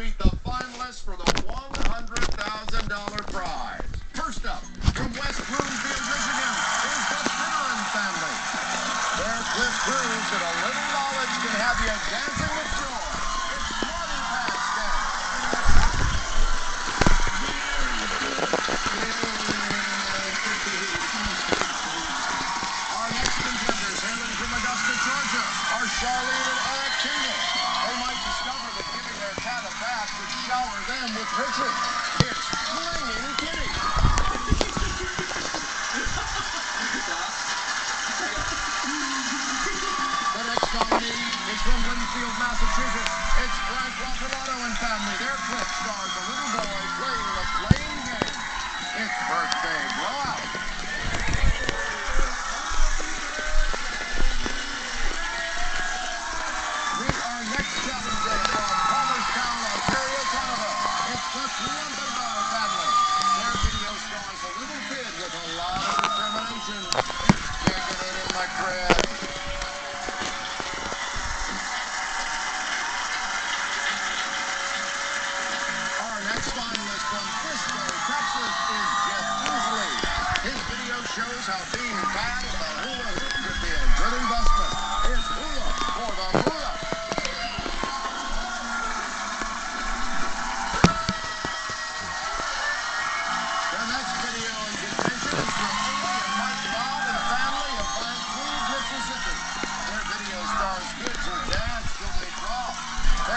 meet the finalists for the $100,000 prize. First up, from West Bloomfield, Michigan, is the Barron family. Their clip proves that a little knowledge can have you dancing with joy. Our next contenders hailing from Augusta, Georgia, are Charlene and Eric Kingley. Shower them with riches. It's Flinging Kitty. The next nominee is from Winfield, Massachusetts. It's Frank Roccolotto and family. Their clip stars a little boy playing. It's birthday Alvarez. Our next finalist from Frisco, Texas is Jeff Mosley. His video shows how big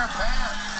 fair pass.